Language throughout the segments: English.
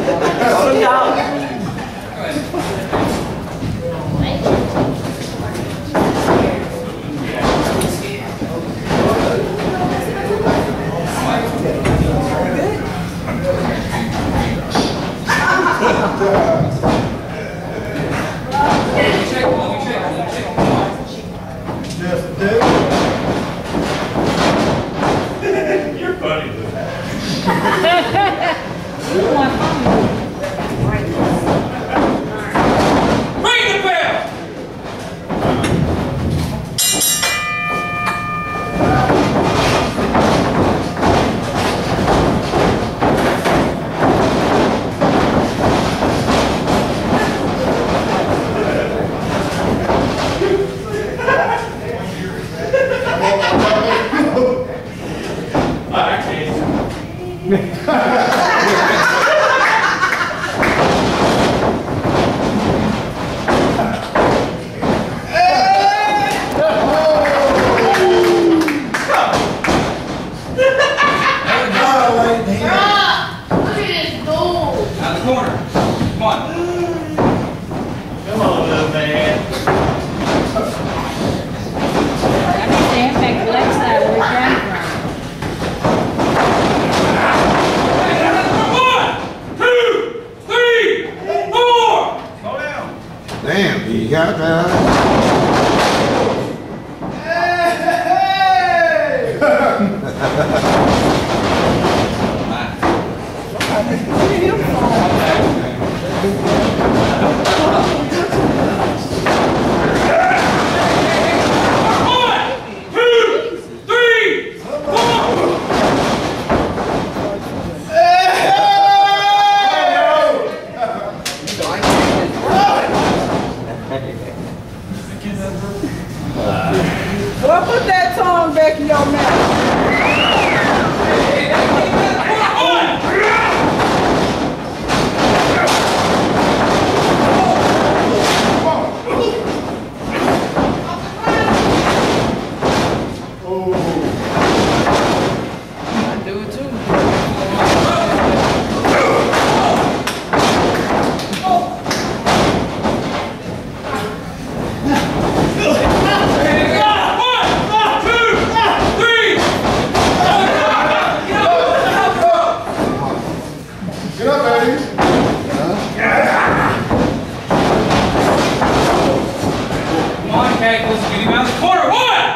Slow. You're funny. Okay, close to Minnie Mouse. Corner one!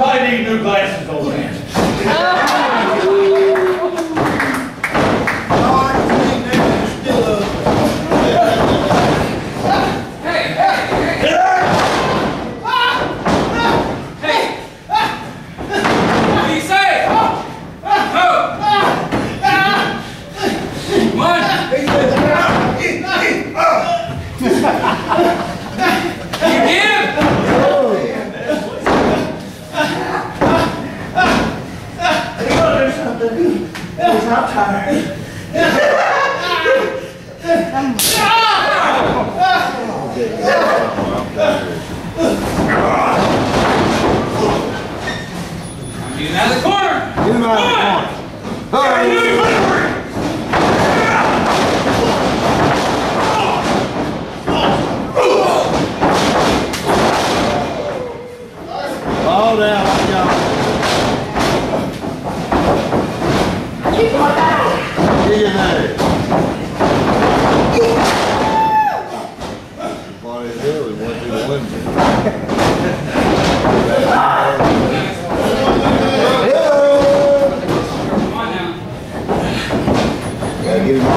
I need new glasses, old man. Get him out of the corner. Fall down, y'all. Get your name. Why the hell he went through the window? Come on now. Gotta get him on.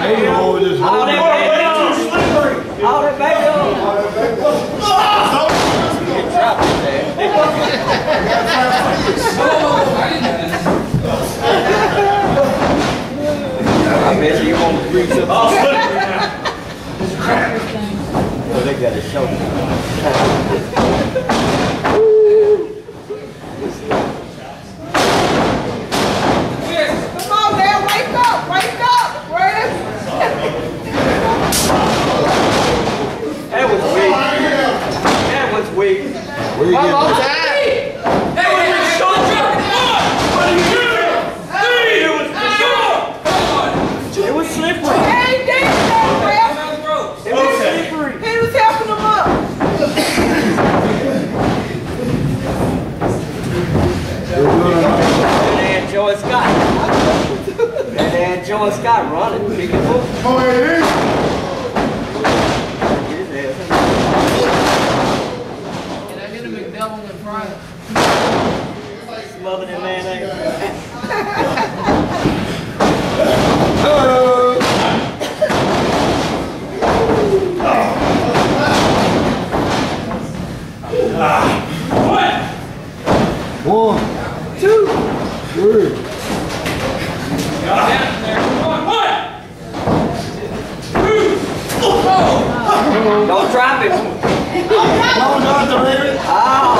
Hey, over this whole. All that baby on. Oh, I didn't do this. I bet you won't bring oh. some. Oh. So then Joey Scott running. Big and book. Can I get a McDouble and fries? Smothering that man ain't. One. One, two, three. trapping. Oh, no, no, delivery. Ah.